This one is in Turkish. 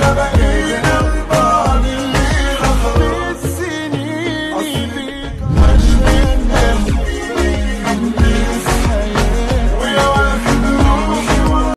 Bana eğlen